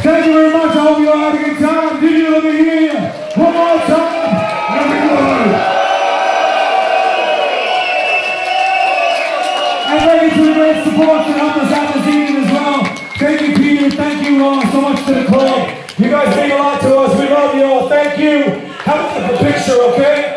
Thank you very much. I hope you all had a good time. Did you? To the club. You guys mean a lot to us. We love you all. Thank you. Have a picture, okay?